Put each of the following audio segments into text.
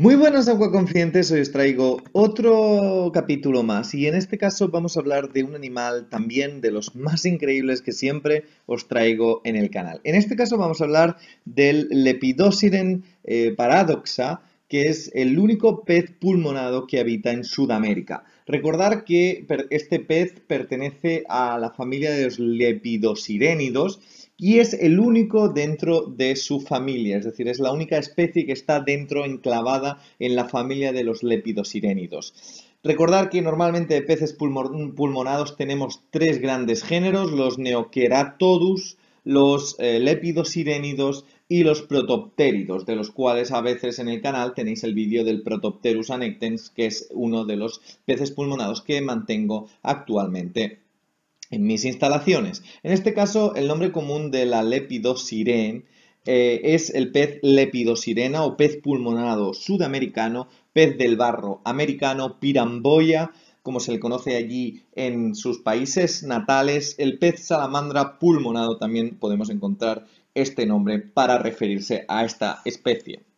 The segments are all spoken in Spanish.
Muy buenas aguaconfientes, hoy os traigo otro capítulo más y en este caso vamos a hablar de un animal también de los más increíbles que siempre os traigo en el canal. En este caso vamos a hablar del Lepidosiren eh, paradoxa, que es el único pez pulmonado que habita en Sudamérica. Recordar que este pez pertenece a la familia de los lepidosirénidos y es el único dentro de su familia, es decir, es la única especie que está dentro, enclavada en la familia de los lepidosirénidos. Recordar que normalmente de peces pulmonados tenemos tres grandes géneros, los Neoqueratodus, los eh, lepidosirénidos y los protoptéridos, de los cuales a veces en el canal tenéis el vídeo del Protopterus annectens, que es uno de los peces pulmonados que mantengo actualmente en mis instalaciones. En este caso, el nombre común de la lepidosirene eh, es el pez lepidosirena o pez pulmonado sudamericano, pez del barro americano, piramboya, como se le conoce allí en sus países natales, el pez salamandra pulmonado también podemos encontrar este nombre para referirse a esta especie.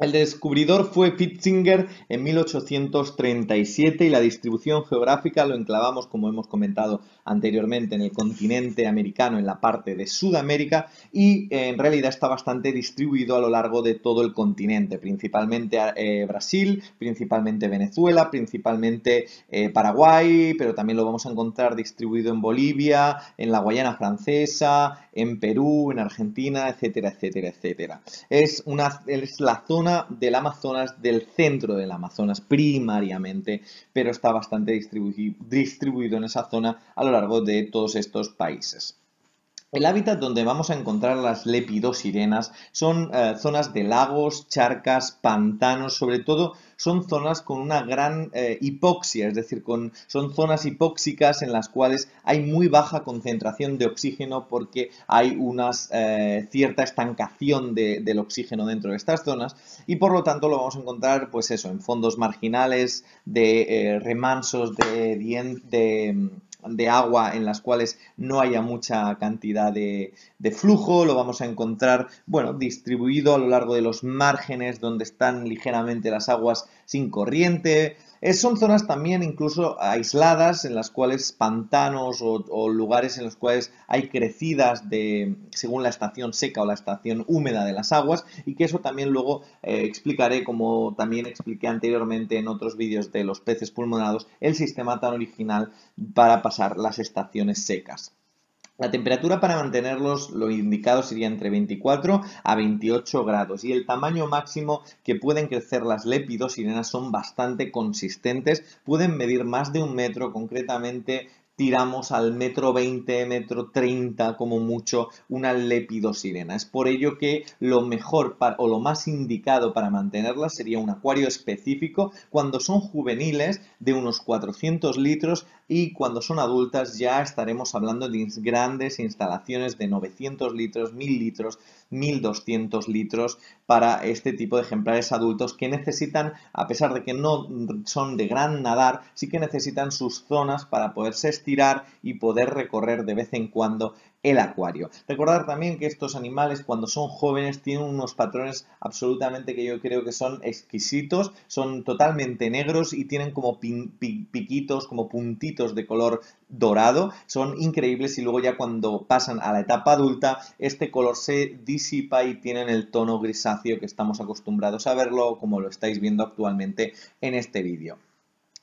El descubridor fue Pitzinger en 1837 y la distribución geográfica lo enclavamos, como hemos comentado anteriormente, en el continente americano, en la parte de Sudamérica y en realidad está bastante distribuido a lo largo de todo el continente, principalmente eh, Brasil, principalmente Venezuela, principalmente eh, Paraguay, pero también lo vamos a encontrar distribuido en Bolivia, en la Guayana francesa, en Perú, en Argentina, etcétera, etcétera, etcétera. Es, una, es la zona del Amazonas, del centro del Amazonas primariamente, pero está bastante distribuido en esa zona a lo largo de todos estos países. El hábitat donde vamos a encontrar las lepidosirenas son eh, zonas de lagos, charcas, pantanos, sobre todo son zonas con una gran eh, hipoxia, es decir, son zonas hipóxicas en las cuales hay muy baja concentración de oxígeno porque hay una eh, cierta estancación del oxígeno dentro de estas zonas y por lo tanto lo vamos a encontrar pues eso, en fondos marginales de remansos de, de de agua en las cuales no haya mucha cantidad de, de, flujo, lo vamos a encontrar, bueno, distribuido a lo largo de los márgenes donde están ligeramente las aguas sin corriente, son zonas también incluso aisladas en las cuales pantanos o, lugares en los cuales hay crecidas de según la estación seca o la estación húmeda de las aguas y que eso también luego eh, explicaré como también expliqué anteriormente en otros vídeos de los peces pulmonados el sistema tan original para pasar las estaciones secas. La temperatura para mantenerlos, lo indicado sería entre 24 a 28 grados y el tamaño máximo que pueden crecer las lepidosirenas son bastante consistentes, pueden medir más de un metro, concretamente tiramos al metro 20, metro 30 como mucho una lepidosirena. Es por ello que lo mejor o lo más indicado para mantenerlas sería un acuario específico cuando son juveniles de unos 400 litros y cuando son adultas ya estaremos hablando de grandes instalaciones de 900 litros, 1000 litros, 1200 litros para este tipo de ejemplares adultos que necesitan, a pesar de que no son de gran nadar, sí que necesitan sus zonas para poderse estirar y poder recorrer de vez en cuando el acuario. Recordar también que estos animales cuando son jóvenes tienen unos patrones absolutamente que yo creo que son exquisitos, son totalmente negros y tienen como piquitos, como puntitos de color dorado, son increíbles y luego ya cuando pasan a la etapa adulta este color se disipa y tienen el tono grisáceo que estamos acostumbrados a verlo como lo estáis viendo actualmente en este vídeo.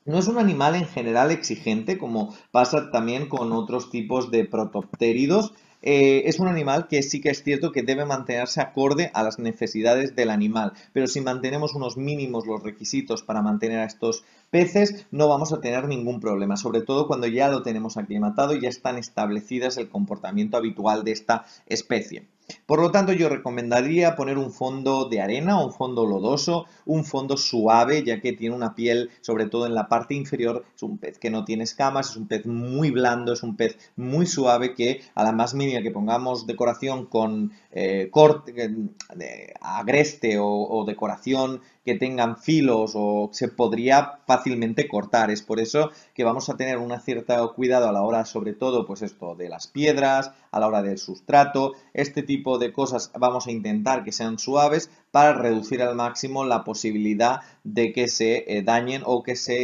No es un animal en general exigente, como pasa también con otros tipos de protoptéridos. Eh, es un animal que sí que es cierto que debe mantenerse acorde a las necesidades del animal, pero si mantenemos unos mínimos los requisitos para mantener a estos peces, no vamos a tener ningún problema, sobre todo cuando ya lo tenemos aclimatado y ya están establecidas el comportamiento habitual de esta especie. Por lo tanto, yo recomendaría poner un fondo de arena, un fondo lodoso, un fondo suave, ya que tiene una piel, sobre todo en la parte inferior, es un pez que no tiene escamas, es un pez muy blando, es un pez muy suave que a la más mínima que pongamos decoración con eh, corte, eh, agreste o decoración que tengan filos o se podría fácilmente cortar. Es por eso que vamos a tener un cierto cuidado a la hora, sobre todo, pues esto de las piedras, a la hora del sustrato, este tipo de cosas vamos a intentar que sean suaves para reducir al máximo la posibilidad de que se eh, dañen o que se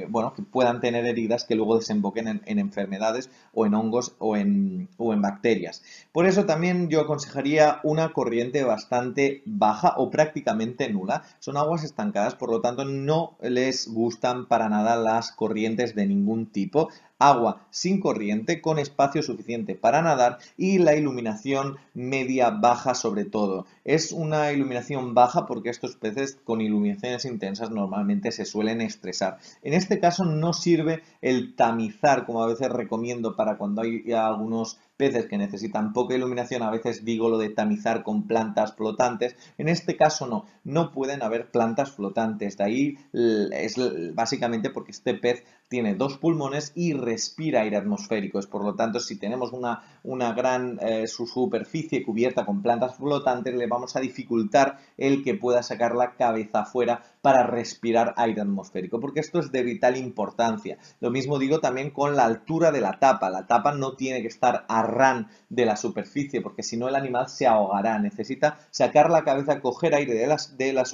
eh, bueno que puedan tener heridas que luego desemboquen en, enfermedades o en hongos o en, o en bacterias. Por eso también yo aconsejaría una corriente bastante baja o prácticamente nula. Son aguas estancadas, por lo tanto no les gustan para nada las corrientes de ningún tipo agua sin corriente con espacio suficiente para nadar y la iluminación media baja sobre todo. Es una iluminación baja porque estos peces con iluminaciones intensas normalmente se suelen estresar. En este caso no sirve el tamizar como a veces recomiendo para cuando hay algunos peces que necesitan poca iluminación, a veces digo lo de tamizar con plantas flotantes, en este caso no, no pueden haber plantas flotantes, de ahí es básicamente porque este pez tiene dos pulmones y respira aire atmosférico, es por lo tanto si tenemos una, una gran eh, su superficie cubierta con plantas flotantes le vamos a dificultar el que pueda sacar la cabeza afuera para respirar aire atmosférico, porque esto es de vital importancia. Lo mismo digo también con la altura de la tapa. La tapa no tiene que estar a ran de la superficie, porque si no el animal se ahogará. Necesita sacar la cabeza, coger aire de la, de la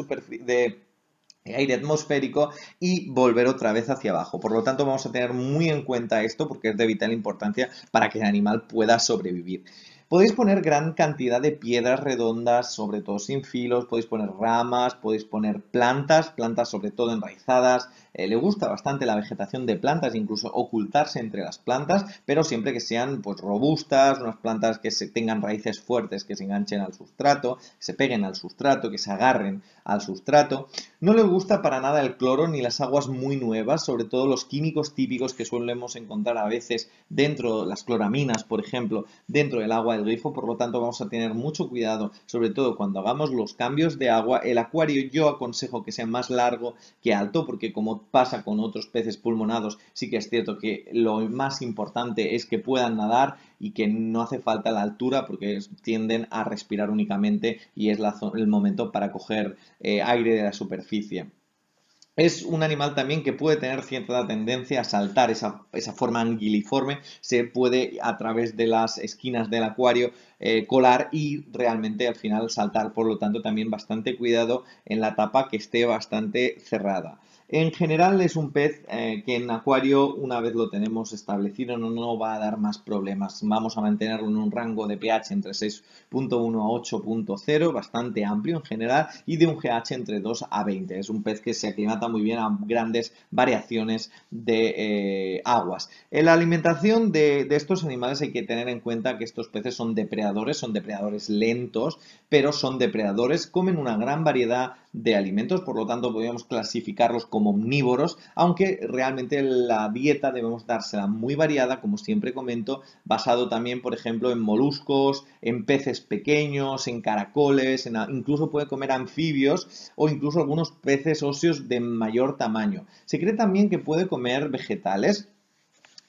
aire atmosférico y volver otra vez hacia abajo. Por lo tanto, vamos a tener muy en cuenta esto porque es de vital importancia para que el animal pueda sobrevivir. Podéis poner gran cantidad de piedras redondas, sobre todo sin filos, podéis poner ramas, podéis poner plantas, plantas sobre todo enraizadas. Eh, le gusta bastante la vegetación de plantas, incluso ocultarse entre las plantas, pero siempre que sean pues robustas, unas plantas que tengan raíces fuertes, que se enganchen al sustrato, se peguen al sustrato, que se agarren al sustrato. No le gusta para nada el cloro ni las aguas muy nuevas, sobre todo los químicos típicos que solemos encontrar a veces dentro, las cloraminas, por ejemplo, dentro del agua grifo, por lo tanto vamos a tener mucho cuidado, sobre todo cuando hagamos los cambios de agua. El acuario yo aconsejo que sea más largo que alto, porque como pasa con otros peces pulmonados, sí que es cierto que lo más importante es que puedan nadar y que no hace falta la altura porque tienden a respirar únicamente y es el momento para coger eh, aire de la superficie. Es un animal también que puede tener cierta tendencia a saltar esa, forma anguiliforme, se puede a través de las esquinas del acuario eh, colar y realmente al final saltar, por lo tanto también bastante cuidado en la tapa que esté bastante cerrada. En general es un pez eh, que en acuario, una vez lo tenemos establecido, no, no, va a dar más problemas. Vamos a mantenerlo en un rango de pH entre 6.1 a 8.0, bastante amplio en general, y de un GH entre 2 a 20. Es un pez que se aclimata muy bien a grandes variaciones de eh, aguas. En la alimentación de, de estos animales hay que tener en cuenta que estos peces son depredadores, son depredadores lentos, pero son depredadores, comen una gran variedad de alimentos, por lo tanto podríamos clasificarlos como omnívoros, aunque realmente la dieta debemos dársela muy variada, como siempre comento, basado también, por ejemplo, en moluscos, en peces pequeños, en caracoles, incluso puede comer anfibios o incluso algunos peces óseos de mayor tamaño. Se cree también que puede comer vegetales,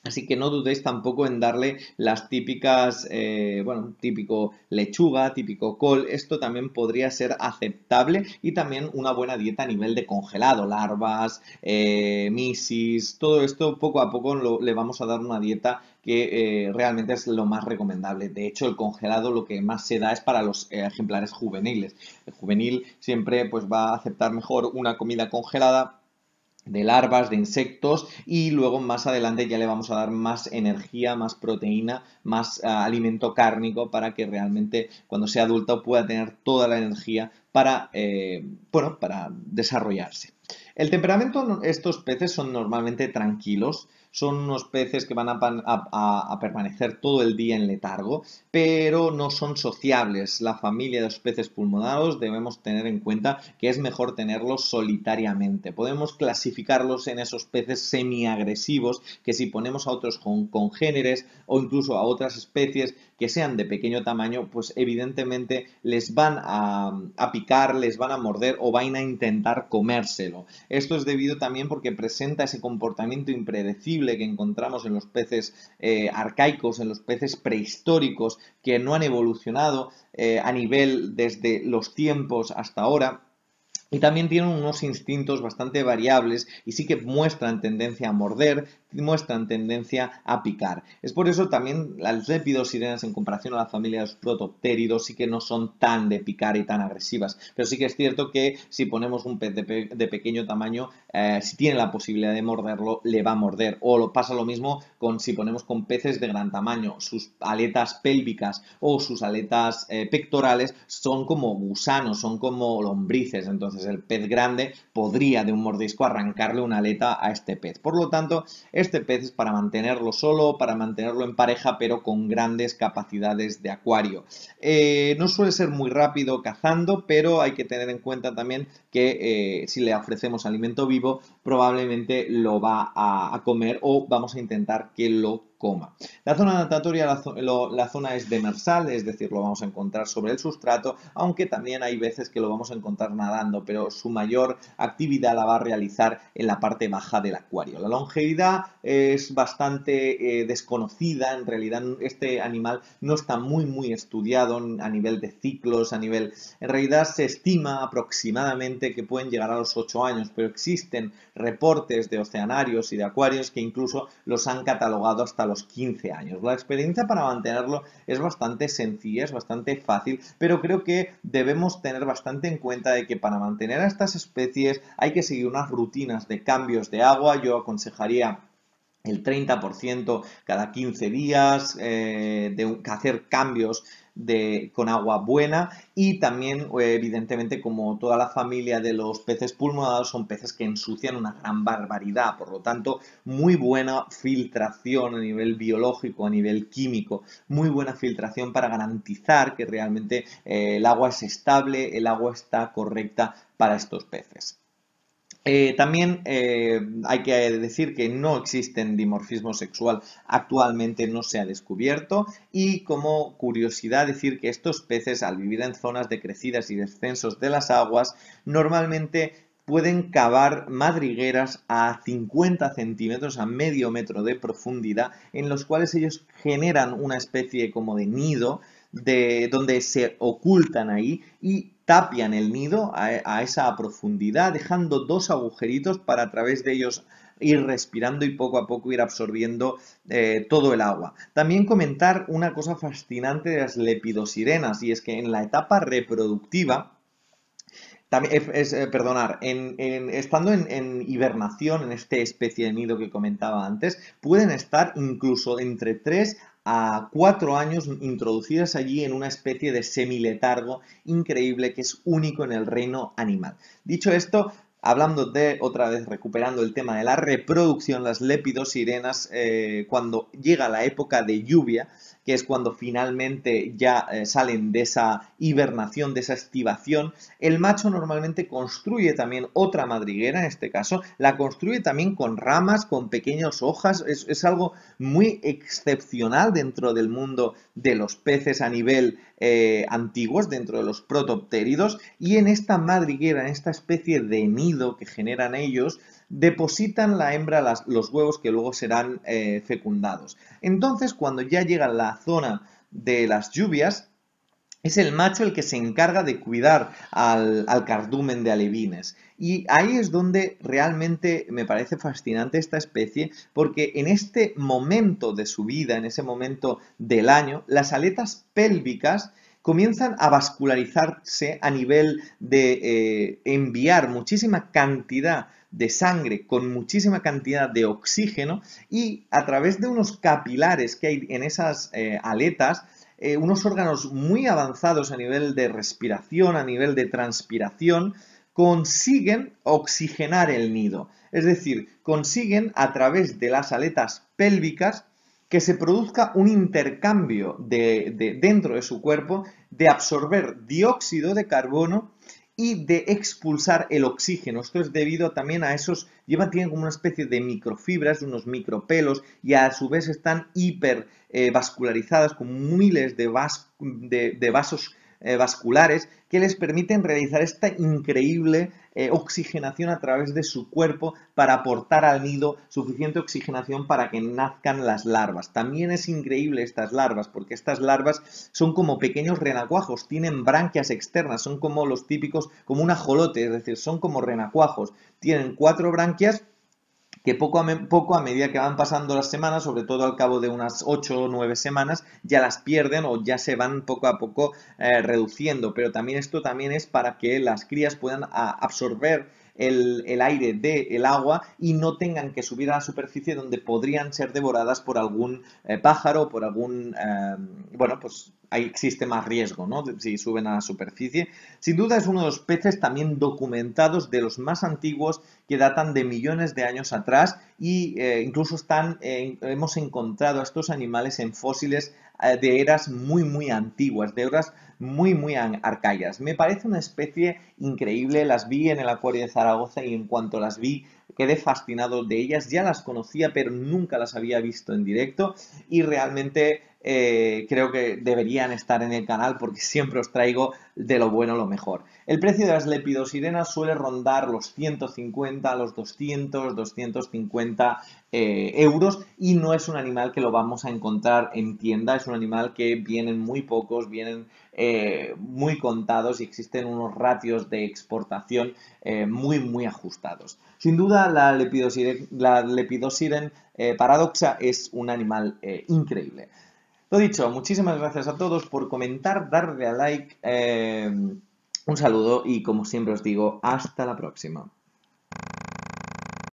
Así que no dudéis tampoco en darle las típicas, eh, bueno, típico lechuga, típico col. Esto también podría ser aceptable y también una buena dieta a nivel de congelado, larvas, eh, misis, todo esto poco a poco le vamos a dar una dieta que eh, realmente es lo más recomendable. De hecho, el congelado lo que más se da es para los ejemplares juveniles. El juvenil siempre pues, va a aceptar mejor una comida congelada de larvas, de insectos y luego más adelante ya le vamos a dar más energía, más proteína, más ah, alimento cárnico para que realmente cuando sea adulto pueda tener toda la energía para, eh, bueno, para desarrollarse. El temperamento, estos peces son normalmente tranquilos, son unos peces que van a, permanecer todo el día en letargo, pero no son sociables. La familia de los peces pulmonados debemos tener en cuenta que es mejor tenerlos solitariamente. Podemos clasificarlos en esos peces semiagresivos que si ponemos a otros congéneres o incluso a otras especies que sean de pequeño tamaño, pues evidentemente les van a, a picar, les van a morder o van a intentar comérselo. Esto es debido también porque presenta ese comportamiento impredecible que encontramos en los peces eh, arcaicos, en los peces prehistóricos que no han evolucionado eh, a nivel desde los tiempos hasta ahora y también tienen unos instintos bastante variables y sí que muestran tendencia a morder, muestran tendencia a picar. Es por eso también las sirenas en comparación a la familia de los protoptéridos sí que no son tan de picar y tan agresivas. Pero sí que es cierto que si ponemos un pez de, pequeño tamaño, eh, si tiene la posibilidad de morderlo, le va a morder. O pasa lo mismo con si ponemos con peces de gran tamaño. Sus aletas pélvicas o sus aletas eh, pectorales son como gusanos, son como lombrices. Entonces el pez grande podría de un mordisco arrancarle una aleta a este pez. Por lo tanto, este pez es para mantenerlo solo, para mantenerlo en pareja, pero con grandes capacidades de acuario. Eh, no suele ser muy rápido cazando, pero hay que tener en cuenta también que si le ofrecemos alimento vivo, probablemente lo va a comer o vamos a intentar que lo coma. La zona natatoria, la, zona es demersal, es decir, lo vamos a encontrar sobre el sustrato, aunque también hay veces que lo vamos a encontrar nadando, pero su mayor actividad la va a realizar en la parte baja del acuario. La longevidad es bastante eh, desconocida, en realidad este animal no está muy muy estudiado a nivel de ciclos, a nivel... En realidad se estima aproximadamente que pueden llegar a los 8 años, pero existen reportes de oceanarios y de acuarios que incluso los han catalogado hasta los 15 años. La experiencia para mantenerlo es bastante sencilla, es bastante fácil, pero creo que debemos tener bastante en cuenta de que para mantener a estas especies hay que seguir unas rutinas de cambios de agua. Yo aconsejaría el 30% cada 15 días, eh, de hacer cambios con agua buena y también evidentemente como toda la familia de los peces pulmonados son peces que ensucian una gran barbaridad, por lo tanto muy buena filtración a nivel biológico, a nivel químico, muy buena filtración para garantizar que realmente eh, el agua es estable, el agua está correcta para estos peces. Eh, también eh, hay que decir que no existen dimorfismo sexual, actualmente no se ha descubierto y como curiosidad decir que estos peces al vivir en zonas de crecidas y descensos de las aguas normalmente pueden cavar madrigueras a 50 centímetros, a medio metro de profundidad, en los cuales ellos generan una especie como de nido de donde se ocultan ahí y tapian el nido a, esa profundidad, dejando dos agujeritos para a través de ellos ir respirando y poco a poco ir absorbiendo eh, todo el agua. También comentar una cosa fascinante de las lepidosirenas y es que en la etapa reproductiva, también, es, eh, perdonar, estando en, en, hibernación, en esta especie de nido que comentaba antes, pueden estar incluso entre 3 a cuatro años introducidas allí en una especie de semiletargo increíble que es único en el reino animal. Dicho esto, hablando de, otra vez recuperando el tema de la reproducción, las lepidosirenas, eh, cuando llega la época de lluvia, que es cuando finalmente ya eh, salen de esa hibernación, de esa estivación, el macho normalmente construye también otra madriguera, en este caso, la construye también con ramas, con pequeñas hojas, es, algo muy excepcional dentro del mundo de los peces a nivel eh, antiguos, dentro de los protoptéridos, y en esta madriguera, en esta especie de nido que generan ellos, depositan la hembra los huevos que luego serán eh, fecundados. Entonces, cuando ya llega la zona de las lluvias, es el macho el que se encarga de cuidar al, cardumen de alevines. Y ahí es donde realmente me parece fascinante esta especie, porque en este momento de su vida, en ese momento del año, las aletas pélvicas comienzan a vascularizarse a nivel de eh, enviar muchísima cantidad de sangre con muchísima cantidad de oxígeno y a través de unos capilares que hay en esas eh, aletas, eh, unos órganos muy avanzados a nivel de respiración, a nivel de transpiración, consiguen oxigenar el nido. Es decir, consiguen a través de las aletas pélvicas que se produzca un intercambio de, dentro de su cuerpo de absorber dióxido de carbono y de expulsar el oxígeno. Esto es debido también a esos, llevan, tienen como una especie de microfibras, unos micropelos y a su vez están hipervascularizadas eh, con miles de, de, vasos vasculares que les permiten realizar esta increíble oxigenación a través de su cuerpo para aportar al nido suficiente oxigenación para que nazcan las larvas. También es increíble estas larvas porque estas larvas son como pequeños renacuajos, tienen branquias externas, son como los típicos, como un ajolote, es decir, son como renacuajos, tienen cuatro branquias que poco a, poco a medida que van pasando las semanas, sobre todo al cabo de unas 8 o 9 semanas, ya las pierden o ya se van poco a poco eh, reduciendo. Pero también esto también es para que las crías puedan absorber el, aire del agua y no tengan que subir a la superficie donde podrían ser devoradas por algún eh, pájaro, por algún, eh, bueno, pues ahí existe más riesgo, ¿no? Si suben a la superficie. Sin duda es uno de los peces también documentados de los más antiguos que datan de millones de años atrás y eh, incluso están, hemos encontrado a estos animales en fósiles de eras muy, muy antiguas, de eras muy, muy arcaicas. Me parece una especie increíble, las vi en el acuario de Zaragoza y en cuanto las vi quedé fascinado de ellas, ya las conocía pero nunca las había visto en directo y realmente eh, creo que deberían estar en el canal porque siempre os traigo de lo bueno lo mejor. El precio de las lepidosirenas suele rondar los 150, los 200, 250 eh, euros y no es un animal que lo vamos a encontrar en tienda, es un animal que vienen muy pocos, vienen eh, muy contados y existen unos ratios de exportación muy muy ajustados. Sin duda la la lepidosiren paradoxa es un animal increíble. Lo dicho, muchísimas gracias a todos por comentar, darle a like, eh, un saludo y como siempre os digo, hasta la próxima.